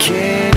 care.